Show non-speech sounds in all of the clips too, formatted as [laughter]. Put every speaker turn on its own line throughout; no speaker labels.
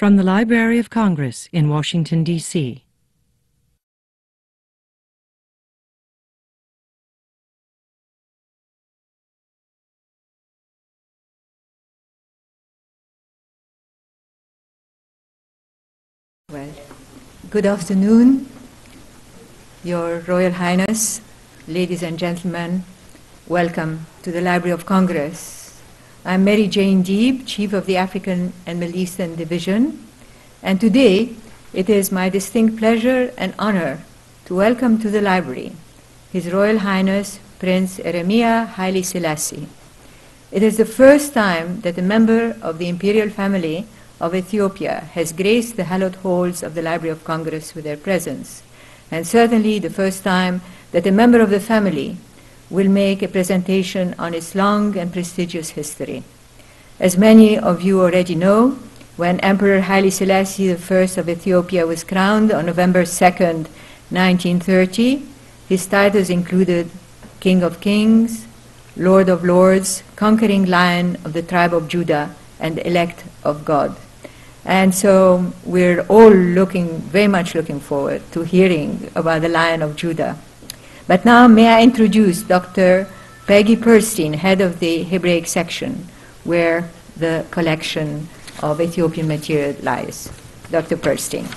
From the Library of Congress in Washington, D.C.
Well, good afternoon, Your Royal Highness, ladies and gentlemen. Welcome to the Library of Congress. I'm Mary Jane Deeb, Chief of the African and Middle Eastern Division, and today it is my distinct pleasure and honor to welcome to the library His Royal Highness Prince Eremia Haile Selassie. It is the first time that a member of the imperial family of Ethiopia has graced the hallowed halls of the Library of Congress with their presence, and certainly the first time that a member of the family will make a presentation on its long and prestigious history. As many of you already know, when Emperor Haile Selassie I of Ethiopia was crowned on November 2nd, 1930, his titles included King of Kings, Lord of Lords, Conquering Lion of the tribe of Judah, and Elect of God. And so we're all looking, very much looking forward to hearing about the Lion of Judah. But now may I introduce Dr. Peggy Pearlstein, head of the Hebraic section, where the collection of Ethiopian material lies. Dr. Pearlstein.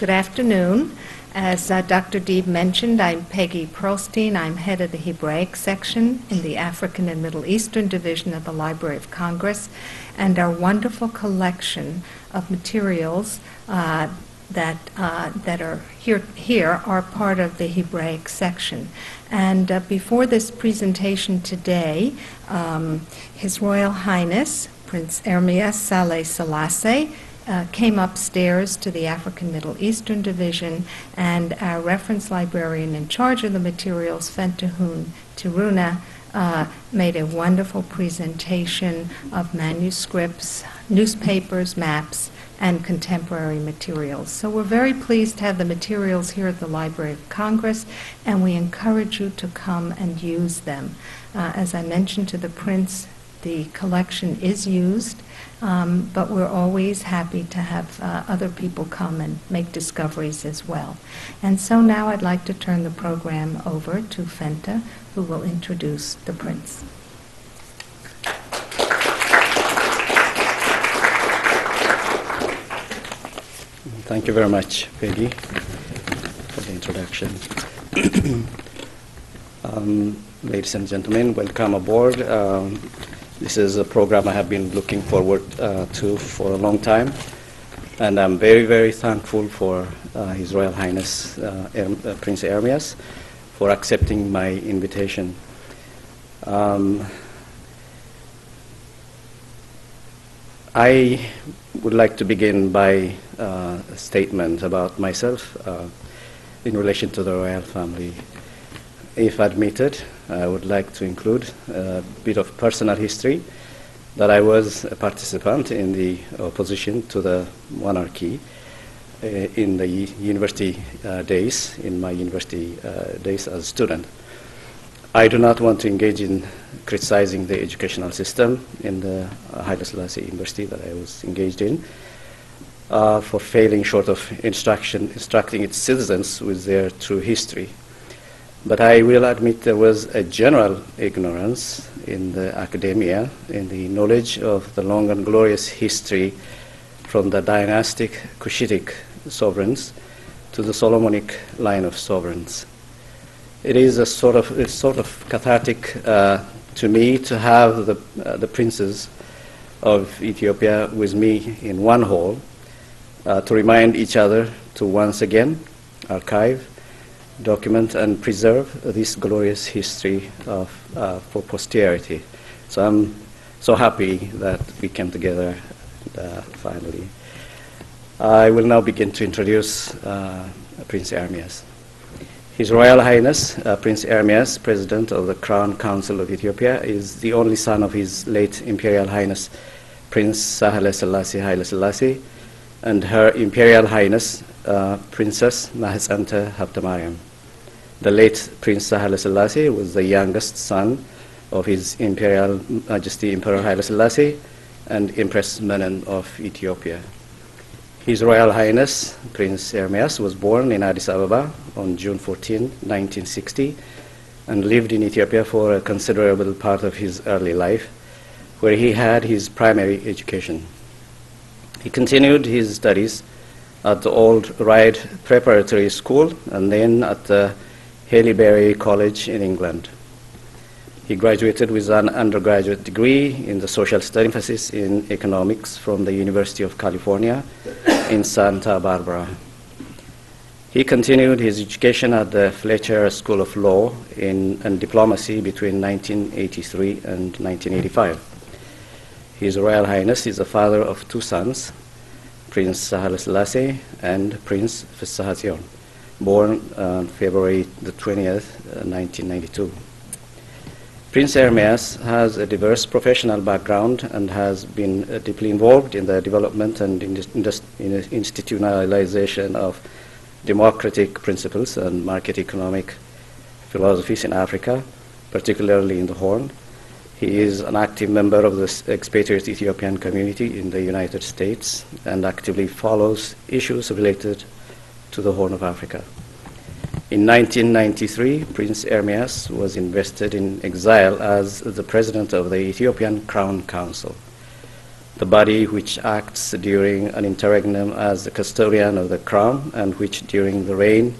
Good afternoon. As uh, Dr. Deeb mentioned, I'm Peggy Pearlstein. I'm head of the Hebraic section in the African and Middle Eastern Division of the Library of Congress, and our wonderful collection of materials uh, that uh, that are here here are part of the Hebraic section. And uh, before this presentation today, um, His Royal Highness Prince Ermias Sahle Selassie uh, came upstairs to the African Middle Eastern Division, and our reference librarian in charge of the materials, Fentahun Tiruneh, uh, made a wonderful presentation of manuscripts, newspapers, maps, and contemporary materials. So we're very pleased to have the materials here at the Library of Congress, and we encourage you to come and use them. Uh, as I mentioned to the Prince, the collection is used. Um, but we're always happy to have uh, other people come and make discoveries as well. And so now I'd like to turn the program over to Fenta, who will introduce the prince.
Thank you very much, Peggy, for the introduction. [clears throat] um, ladies and gentlemen, welcome aboard. Um, this is a program I have been looking forward uh, to for a long time, and I'm very, very thankful for uh, His Royal Highness uh Prince Ermias for accepting my invitation. Um, I would like to begin by uh, a statement about myself in relation to the royal family. If admitted, I would like to include a bit of personal history that I was a participant in the opposition to the monarchy uh, in the university uh, days, in my university uh, days as a student. I do not want to engage in criticizing the educational system in the Haile Selassie University that I was engaged in uh, for failing short of instruction, instructing its citizens with their true history but I will admit there was a general ignorance in the academia in the knowledge of the long and glorious history from the dynastic Cushitic sovereigns to the Solomonic line of sovereigns. It is a sort of, sort of cathartic uh, to me to have the, uh, the princes of Ethiopia with me in one hall uh, to remind each other to once again archive document and preserve this glorious history of, uh, for posterity. So I'm so happy that we came together uh, finally. I will now begin to introduce uh, Prince Ermias. His Royal Highness uh, Prince Ermias, President of the Crown Council of Ethiopia, is the only son of His late Imperial Highness Prince Sahle Selassie Haile Selassie and Her Imperial Highness uh, Princess Mahesante Habtemariam. The late Prince Haile Selassie was the youngest son of His Imperial Majesty Emperor Haile Selassie and Empress Menen of Ethiopia. His Royal Highness Prince Ermias was born in Addis Ababa on June 14, 1960, and lived in Ethiopia for a considerable part of his early life, where he had his primary education. He continued his studies at the Old Ryde Preparatory School and then at the Haileybury College in England. He graduated with an undergraduate degree in the social study emphasis in economics from the University of California in Santa Barbara. He continued his education at the Fletcher School of Law in, and Diplomacy between 1983 and 1985. His Royal Highness is the father of two sons, Prince Haile Selassie and Prince Fisahazion, born on February the 20th, uh, 1992. Prince Ermias has a diverse professional background and has been uh, deeply involved in the development and institutionalization of democratic principles and market economic philosophies in Africa, particularly in the Horn. He is an active member of the expatriate Ethiopian community in the United States and actively follows issues related to the Horn of Africa. In 1993, Prince Ermias was invested in exile as the president of the Ethiopian Crown Council, the body which acts during an interregnum as the custodian of the crown and which during the reign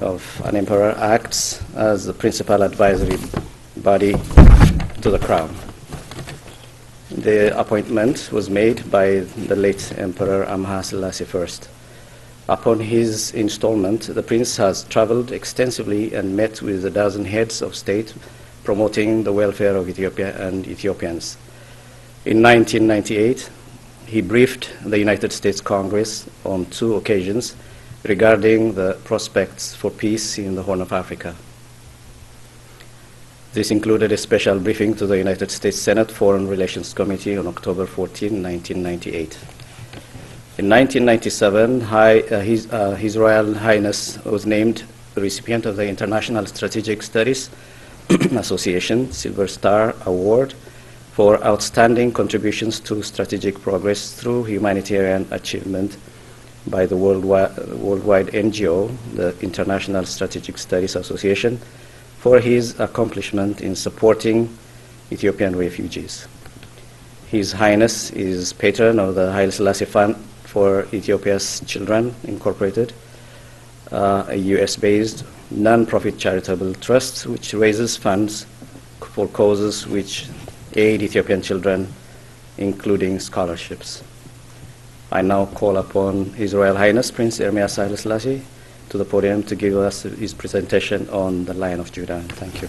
of an emperor acts as the principal advisory body to the crown. The appointment was made by the late Emperor Amha Selassie I. Upon his installment, the prince has traveled extensively and met with a dozen heads of state promoting the welfare of Ethiopia and Ethiopians. In 1998, he briefed the United States Congress on two occasions regarding the prospects for peace in the Horn of Africa. This included a special briefing to the United States Senate Foreign Relations Committee on October 14, 1998. In 1997, High, uh, his, uh, his, Royal Highness was named recipient of the International Strategic Studies [clears throat] Association Silver Star Award for outstanding contributions to strategic progress through humanitarian achievement by the worldwide, worldwide NGO, the International Strategic Studies Association, for his accomplishment in supporting Ethiopian refugees. His Highness is patron of the Haile Selassie Fund for Ethiopia's Children Incorporated, uh, a US-based non-profit charitable trust which raises funds for causes which aid Ethiopian children, including scholarships. I now call upon His Royal Highness Prince Ermias Haile to the podium to give us his presentation on the Lion of Judah. Thank you.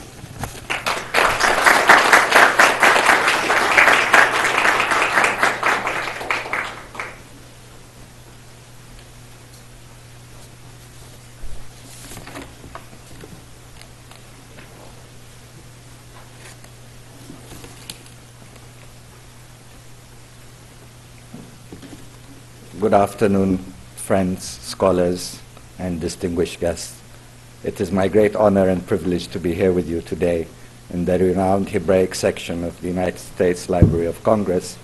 Afternoon, friends, scholars, and distinguished guests. It is my great honor and privilege to be here with you today in the renowned Hebraic section of the United States Library of Congress,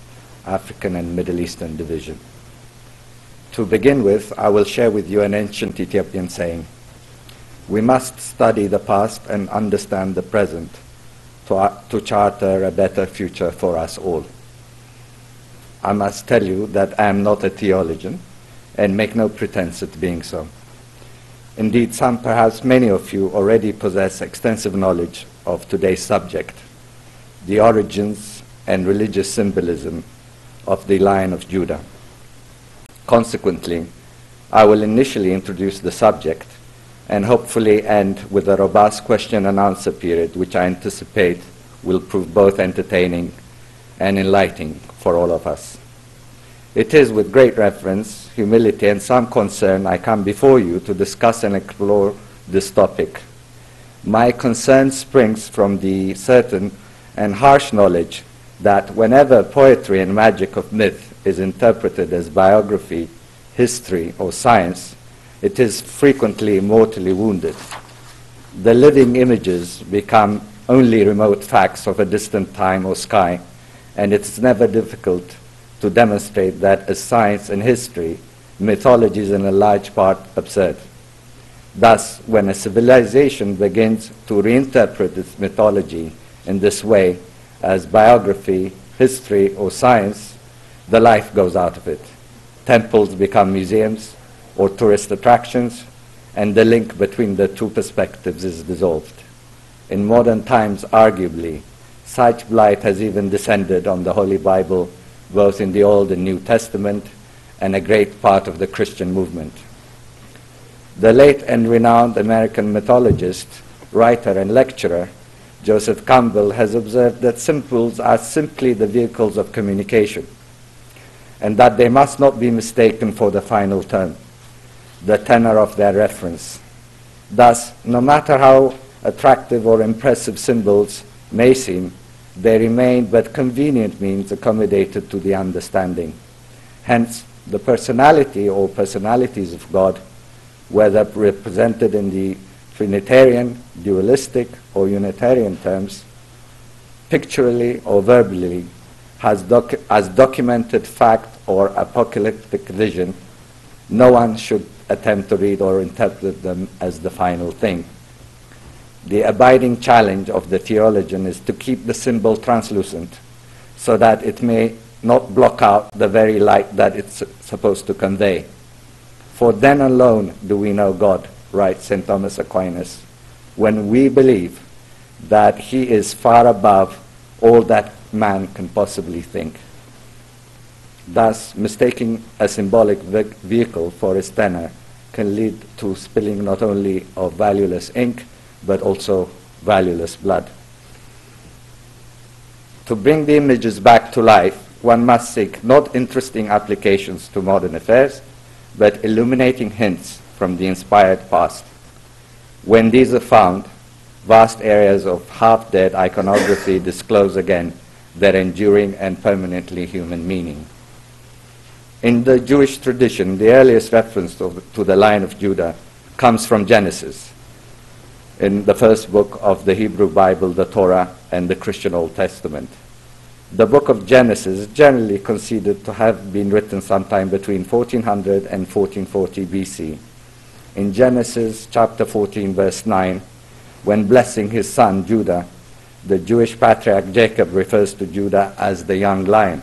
African and Middle Eastern Division. To begin with, I will share with you an ancient Ethiopian saying We must study the past and understand the present to, to charter a better future for us all. I must tell you that I am not a theologian and make no pretense at being so. Indeed, some, perhaps many of you, already possess extensive knowledge of today's subject the origins and religious symbolism of the Lion of Judah. Consequently, I will initially introduce the subject and hopefully end with a robust question and answer period, which I anticipate will prove both entertaining and enlightening for all of us. It is with great reverence, humility, and some concern I come before you to discuss and explore this topic. My concern springs from the certain and harsh knowledge that whenever poetry and magic of myth is interpreted as biography history, or science, it is frequently mortally wounded. The living images become only remote facts of a distant time or sky, and it's never difficult to demonstrate that as science and history, mythology is in a large part absurd. Thus, when a civilization begins to reinterpret its mythology in this way, as biography, history, or science, the life goes out of it. Temples become museums or tourist attractions, and the link between the two perspectives is dissolved. In modern times, arguably, such blight has even descended on the Holy Bible, both in the Old and New Testament, and a great part of the Christian movement. The late and renowned American mythologist, writer, and lecturer, Joseph Campbell, has observed that symbols are simply the vehicles of communication, and that they must not be mistaken for the final term, the tenor of their reference. Thus, no matter how attractive or impressive symbols may seem, they remain but convenient means accommodated to the understanding. Hence, the personality or personalities of God, whether represented in the Trinitarian, dualistic, or Unitarian terms, picturally or verbally, has docu- as documented fact or apocalyptic vision, no one should attempt to read or interpret them as the final thing. The abiding challenge of the theologian is to keep the symbol translucent so that it may not block out the very light that it's supposed to convey. For then alone do we know God, writes St. Thomas Aquinas, when we believe that he is far above all that man can possibly think. Thus, mistaking a symbolic vehicle for his tenor can lead to spilling not only of valueless ink, but also valueless blood. To bring the images back to life, one must seek not interesting applications to modern affairs, but illuminating hints from the inspired past. When these are found, vast areas of half dead iconography disclose again their enduring and permanently human meaning. In the Jewish tradition, the earliest reference to, to the line of Judah comes from Genesis, in the first book of the Hebrew Bible, the Torah, and the Christian Old Testament. The book of Genesis is generally considered to have been written sometime between 1400 and 1440 BC. In Genesis chapter 14, verse 9, when blessing his son Judah, the Jewish patriarch Jacob refers to Judah as the young lion.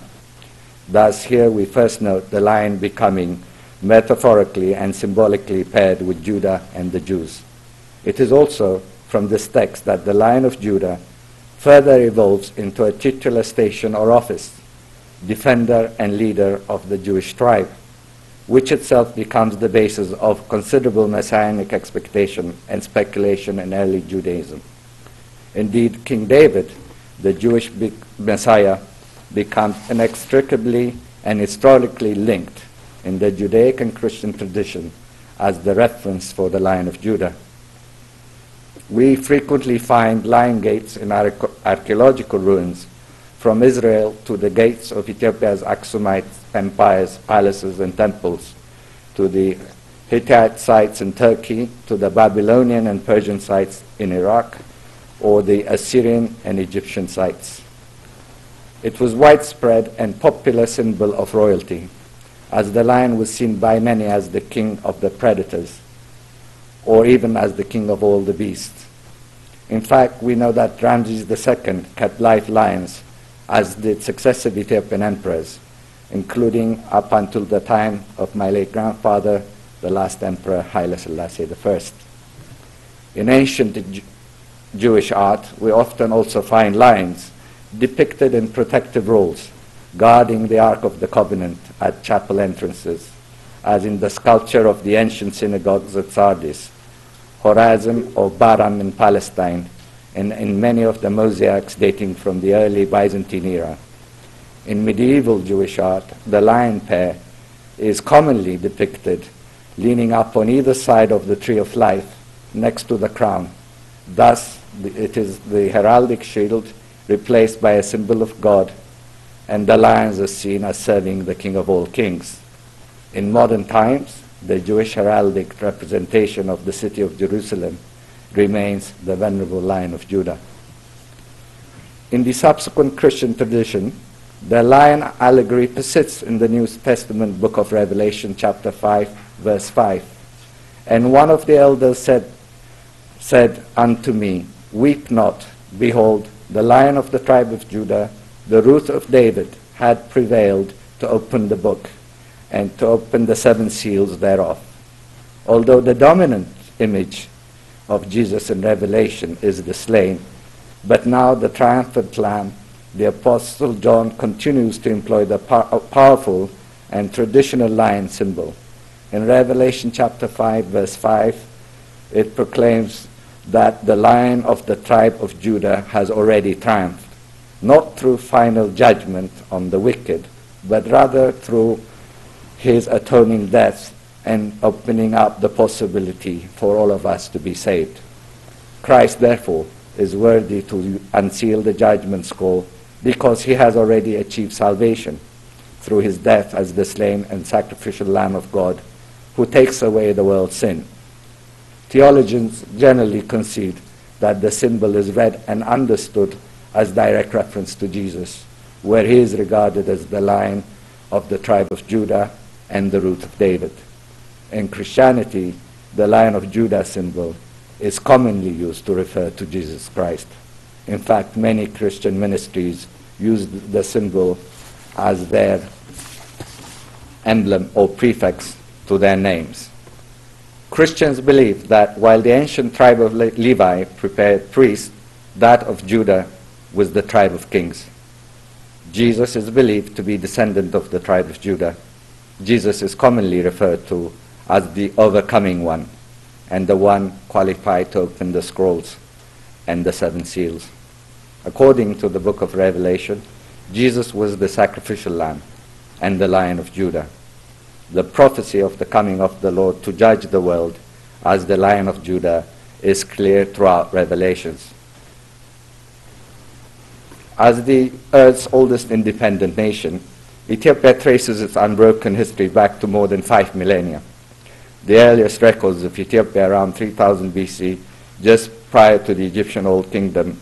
Thus, here we first note the lion becoming metaphorically and symbolically paired with Judah and the Jews. It is also from this text that the Lion of Judah further evolves into a titular station or office, defender and leader of the Jewish tribe, which itself becomes the basis of considerable messianic expectation and speculation in early Judaism. Indeed, King David, the Jewish Messiah, becomes inextricably and historically linked in the Judaic and Christian tradition as the reference for the Lion of Judah. We frequently find lion gates in archaeological ruins, from Israel to the gates of Ethiopia's Aksumite empires, palaces, and temples, to the Hittite sites in Turkey, to the Babylonian and Persian sites in Iraq, or the Assyrian and Egyptian sites. It was widespread and popular symbol of royalty, as the lion was seen by many as the king of the predators, or even as the king of all the beasts. In fact, we know that Ramses II kept live lions, as did successive Ethiopian emperors, including up until the time of my late grandfather, the last emperor, Haile Selassie I. In ancient J- Jewish art, we often also find lions depicted in protective roles, guarding the Ark of the Covenant at chapel entrances, as in the sculpture of the ancient synagogues at Sardis, Horazim or Baram in Palestine, and in many of the mosaics dating from the early Byzantine era. In medieval Jewish art, the lion pair is commonly depicted leaning up on either side of the tree of life next to the crown. Thus, it is the heraldic shield replaced by a symbol of God, and the lions are seen as serving the King of all kings. In modern times, the Jewish heraldic representation of the city of Jerusalem remains the venerable Lion of Judah. In the subsequent Christian tradition, the lion allegory persists in the New Testament book of Revelation, chapter 5, verse 5. And one of the elders said, said unto me, Weep not, behold, the lion of the tribe of Judah, the root of David, had prevailed to open the book and to open the seven seals thereof. Although the dominant image of Jesus in Revelation is the slain, but now the triumphant lamb, the Apostle John continues to employ the uh, powerful and traditional lion symbol. In Revelation chapter 5, verse 5, it proclaims that the lion of the tribe of Judah has already triumphed, not through final judgment on the wicked, but rather through his atoning death and opening up the possibility for all of us to be saved. Christ, therefore, is worthy to unseal the judgment scroll because he has already achieved salvation through his death as the slain and sacrificial Lamb of God who takes away the world's sin. Theologians generally concede that the symbol is read and understood as direct reference to Jesus, where he is regarded as the lion of the tribe of Judah and the root of David. In Christianity, the Lion of Judah symbol is commonly used to refer to Jesus Christ. In fact, many Christian ministries use the symbol as their emblem or prefix to their names. Christians believe that while the ancient tribe of Levi prepared priests, that of Judah was the tribe of kings. Jesus is believed to be descendant of the tribe of Judah Jesus is commonly referred to as the overcoming one and the one qualified to open the scrolls and the seven seals. According to the book of Revelation, Jesus was the sacrificial lamb and the lion of Judah. The prophecy of the coming of the Lord to judge the world as the lion of Judah is clear throughout Revelations. As the earth's oldest independent nation, Ethiopia traces its unbroken history back to more than five millennia. The earliest records of Ethiopia around 3000 BC, just prior to the Egyptian Old Kingdom,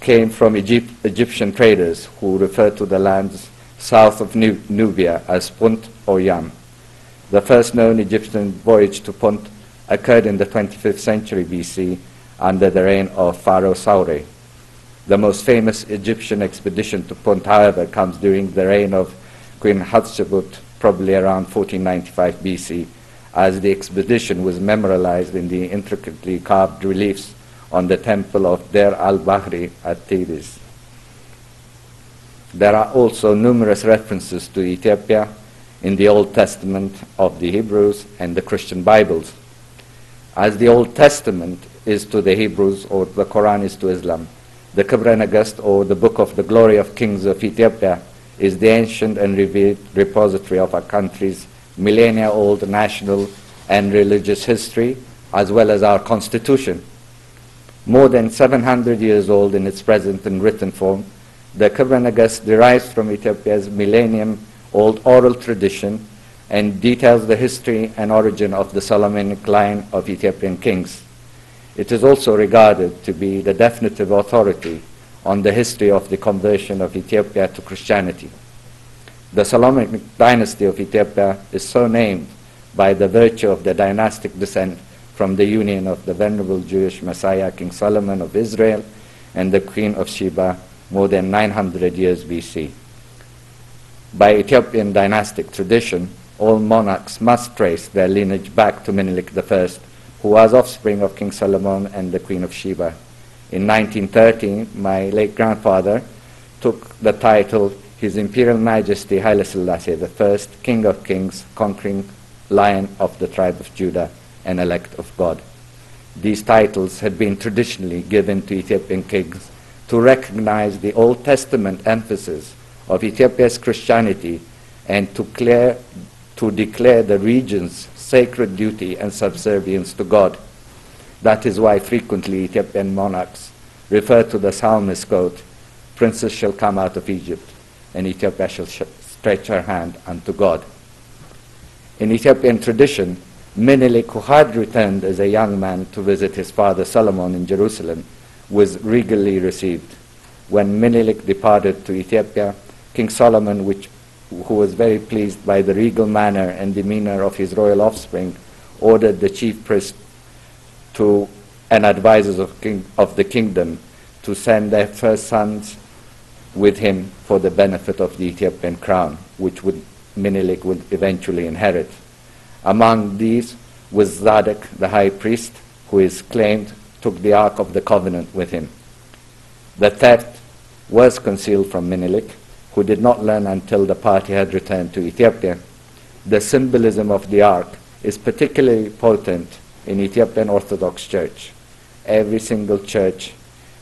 came from Egypt, Egyptian traders who referred to the lands south of Nubia as Punt or Yam. The first known Egyptian voyage to Punt occurred in the 25th century BC under the reign of Pharaoh Sahure. The most famous Egyptian expedition to Punt, however, comes during the reign of Queen Hatshepsut probably around 1495 BC, as the expedition was memorialized in the intricately carved reliefs on the temple of Deir el-Bahari at Thebes. There are also numerous references to Ethiopia in the Old Testament of the Hebrews and the Christian Bibles. As the Old Testament is to the Hebrews or the Quran is to Islam, the Kebra Nagast or the Book of the Glory of Kings of Ethiopia is the ancient and revered repository of our country's millennia-old national and religious history, as well as our constitution. More than 700 years old in its present and written form, the Kebra Nagast derives from Ethiopia's millennium-old oral tradition and details the history and origin of the Solomonic line of Ethiopian kings. It is also regarded to be the definitive authority on the history of the conversion of Ethiopia to Christianity. The Solomonic dynasty of Ethiopia is so named by the virtue of the dynastic descent from the union of the venerable Jewish Messiah King Solomon of Israel and the Queen of Sheba more than 900 years BC. By Ethiopian dynastic tradition, all monarchs must trace their lineage back to Menelik I, who was offspring of King Solomon and the Queen of Sheba. In 1930, my late grandfather took the title His Imperial Majesty Haile Selassie I, King of Kings, conquering Lion of the tribe of Judah and elect of God. These titles had been traditionally given to Ethiopian kings to recognize the Old Testament emphasis of Ethiopia's Christianity and to, clear, to declare the region's sacred duty and subservience to God. That is why frequently Ethiopian monarchs refer to the psalmist quote, Princes shall come out of Egypt, and Ethiopia shall sh- stretch her hand unto God. In Ethiopian tradition, Menelik, who had returned as a young man to visit his father Solomon in Jerusalem, was regally received. When Menelik departed to Ethiopia, King Solomon, which, who was very pleased by the regal manner and demeanor of his royal offspring, ordered the chief priest to and advisors of, king, of the kingdom to send their first sons with him for the benefit of the Ethiopian crown, which would Menelik would eventually inherit. Among these was Zadok, the high priest, who is claimed took the Ark of the Covenant with him. The theft was concealed from Menelik, who did not learn until the party had returned to Ethiopia. The symbolism of the Ark is particularly potent in Ethiopian Orthodox Church. Every single church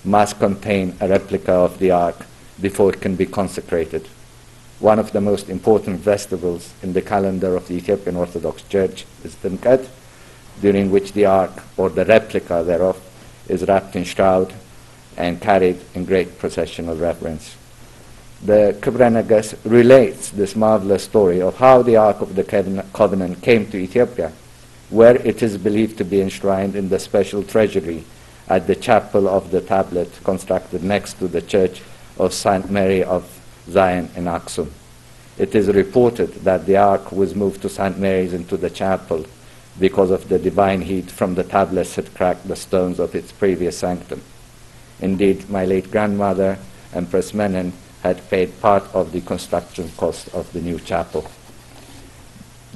must contain a replica of the Ark before it can be consecrated. One of the most important festivals in the calendar of the Ethiopian Orthodox Church is Timkat, during which the Ark, or the replica thereof, is wrapped in shroud and carried in great processional reverence. The Kebra Nagast relates this marvelous story of how the Ark of the Covenant came to Ethiopia, where it is believed to be enshrined in the special treasury at the chapel of the tablet constructed next to the church of St. Mary of Zion in Aksum. It is reported that the ark was moved to St. Mary's into the chapel because of the divine heat from the tablets had cracked the stones of its previous sanctum. Indeed, my late grandmother, Empress Menen, had paid part of the construction cost of the new chapel.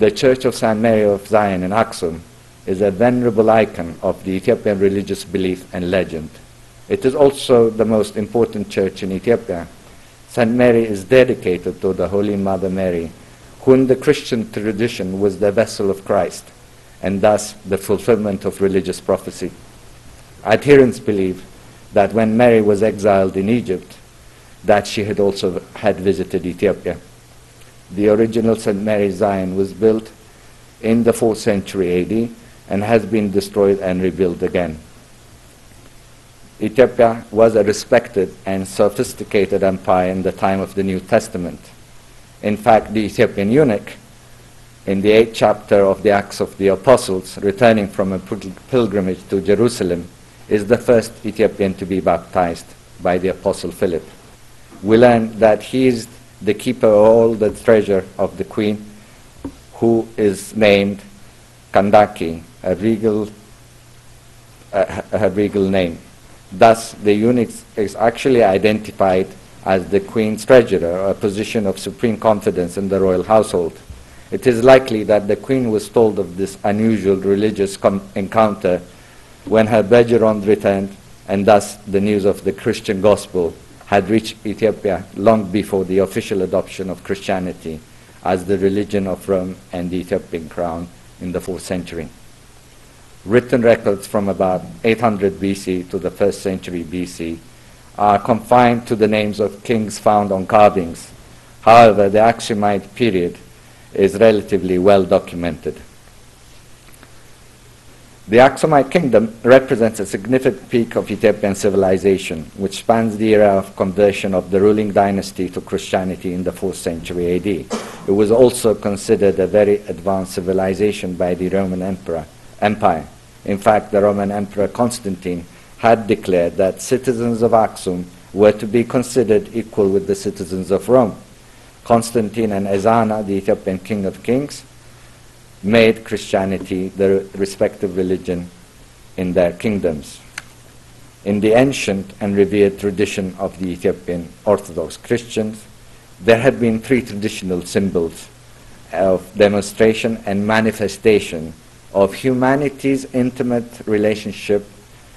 The Church of St. Mary of Zion in Aksum is a venerable icon of the Ethiopian religious belief and legend. It is also the most important church in Ethiopia. St. Mary is dedicated to the Holy Mother Mary, who in the Christian tradition was the vessel of Christ, and thus the fulfillment of religious prophecy. Adherents believe that when Mary was exiled in Egypt, that she had also had visited Ethiopia. The original St. Mary's Zion was built in the 4th century AD and has been destroyed and rebuilt again. Ethiopia was a respected and sophisticated empire in the time of the New Testament. In fact, the Ethiopian eunuch, in the eighth chapter of the Acts of the Apostles, returning from a pilgrimage to Jerusalem, is the first Ethiopian to be baptized by the Apostle Philip. We learn that he is the keeper of all the treasure of the queen, who is named Kandake, a regal, uh, a regal name. Thus, the eunuch is actually identified as the queen's treasurer, a position of supreme confidence in the royal household. It is likely that the queen was told of this unusual religious encounter when her Begeron returned, and thus the news of the Christian gospel had reached Ethiopia long before the official adoption of Christianity as the religion of Rome and the Ethiopian crown in the 4th century written records from about 800 BC to the first century BC are confined to the names of kings found on carvings. However, the Aksumite period is relatively well documented. The Aksumite kingdom represents a significant peak of Ethiopian civilization, which spans the era of conversion of the ruling dynasty to Christianity in the 4th century AD. It was also considered a very advanced civilization by the Roman emperor Empire. In fact, the Roman Emperor Constantine had declared that citizens of Aksum were to be considered equal with the citizens of Rome. Constantine and Ezana, the Ethiopian king of kings, made Christianity the respective religion in their kingdoms. In the ancient and revered tradition of the Ethiopian Orthodox Christians, there had been three traditional symbols of demonstration and manifestation of humanity's intimate relationship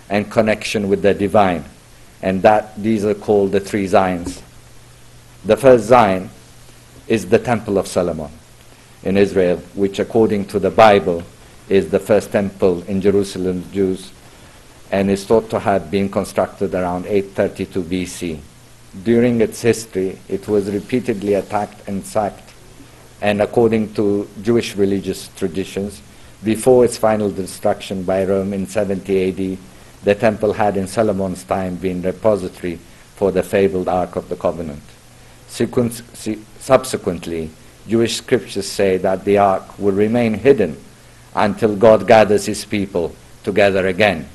and connection with the divine. And that these are called the three Zions. The first Zion is the Temple of Solomon in Israel, which according to the Bible is the first temple in Jerusalem Jews and is thought to have been constructed around 832 BC. During its history, it was repeatedly attacked and sacked, and according to Jewish religious traditions, before its final destruction by Rome in 70 AD, the temple had in Solomon's time been repository for the fabled Ark of the Covenant. Subsequently, Jewish scriptures say that the ark will remain hidden until God gathers his people together again.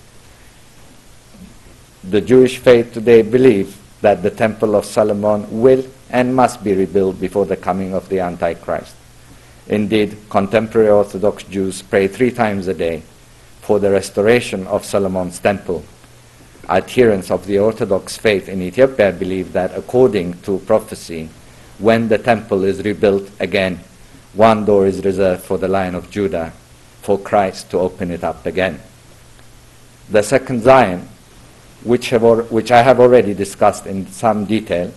The Jewish faith today believe that the Temple of Solomon will and must be rebuilt before the coming of the Antichrist. Indeed, contemporary Orthodox Jews pray three times a day for the restoration of Solomon's temple. Adherents of the Orthodox faith in Ethiopia believe that according to prophecy, when the temple is rebuilt again, one door is reserved for the Lion of Judah, for Christ to open it up again. The second Zion, which, al- which I have already discussed in some detail,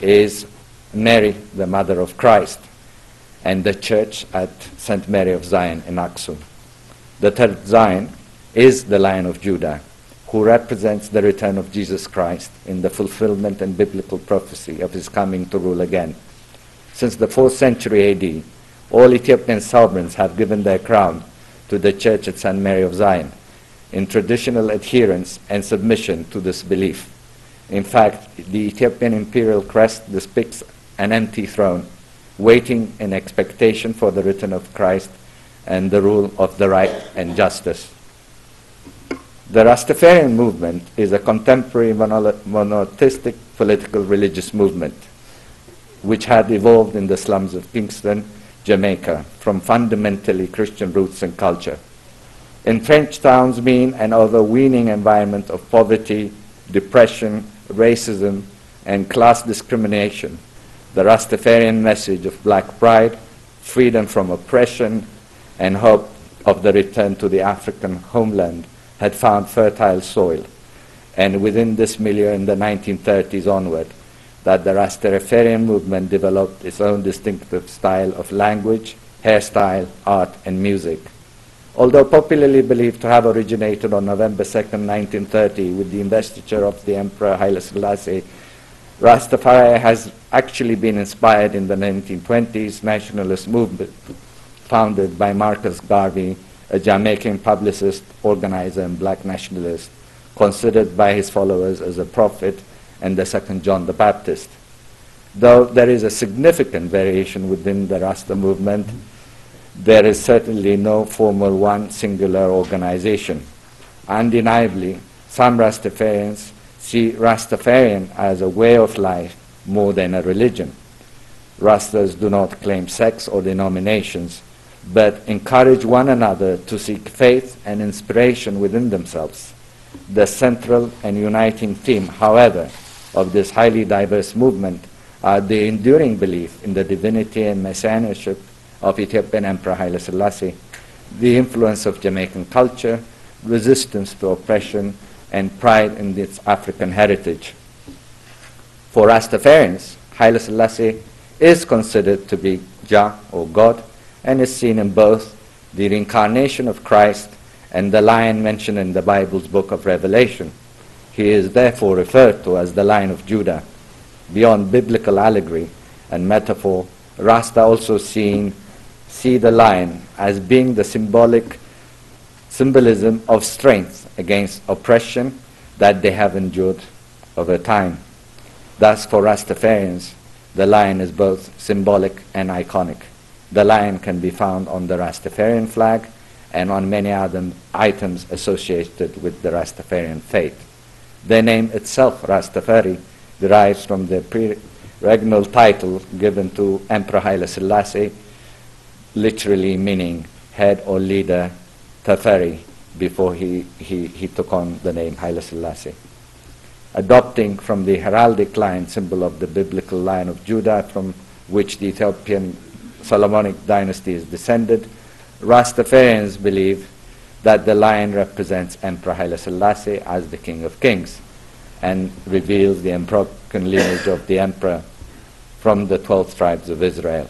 is Mary, the mother of Christ, and the church at St. Mary of Zion in Aksum. The third Zion is the Lion of Judah, who represents the return of Jesus Christ in the fulfillment and biblical prophecy of his coming to rule again. Since the 4th century AD, all Ethiopian sovereigns have given their crown to the church at St. Mary of Zion in traditional adherence and submission to this belief. In fact, the Ethiopian imperial crest depicts an empty throne, waiting in expectation for the return of Christ and the rule of the right and justice. The Rastafarian movement is a contemporary monotheistic political religious movement which had evolved in the slums of Kingston, Jamaica, from fundamentally Christian roots and culture. In Trenchtown's, mean and overweening environment of poverty, depression, racism, and class discrimination, the Rastafarian message of black pride, freedom from oppression, and hope of the return to the African homeland had found fertile soil. And within this milieu in the 1930s onward, that the Rastafarian movement developed its own distinctive style of language, hairstyle, art, and music. Although popularly believed to have originated on November 2, 1930, with the investiture of the Emperor Haile Selassie, Rastafari has actually been inspired in the 1920s nationalist movement founded by Marcus Garvey, a Jamaican publicist, organizer, and black nationalist, considered by his followers as a prophet and the second John the Baptist. Though there is a significant variation within the Rasta movement, there is certainly no formal one singular organization. Undeniably, some Rastafarians see Rastafarian as a way of life more than a religion. Rastas do not claim sects or denominations, but encourage one another to seek faith and inspiration within themselves. The central and uniting theme, however, of this highly diverse movement are the enduring belief in the divinity and messianicship of Ethiopian Emperor Haile Selassie, the influence of Jamaican culture, resistance to oppression, and pride in its African heritage. For Rastafarians, Haile Selassie is considered to be Jah or God and is seen in both the reincarnation of Christ and the lion mentioned in the Bible's book of Revelation. He is therefore referred to as the Lion of Judah. Beyond biblical allegory and metaphor, Rasta also seen, see the lion as being the symbolic symbolism of strength against oppression that they have endured over time. Thus, for Rastafarians, the lion is both symbolic and iconic. The lion can be found on the Rastafarian flag and on many other items associated with the Rastafarian faith. The name itself, Rastafari, derives from the pre-regnal title given to Emperor Haile Selassie, literally meaning head or leader, Tafari, before he, he, he took on the name Haile Selassie. Adopting from the heraldic lion symbol of the biblical Lion of Judah, from which the Ethiopian Solomonic dynasty is descended, Rastafarians believe that the lion represents Emperor Haile Selassie as the King of Kings and reveals the unbroken lineage of the emperor from the 12 tribes of Israel.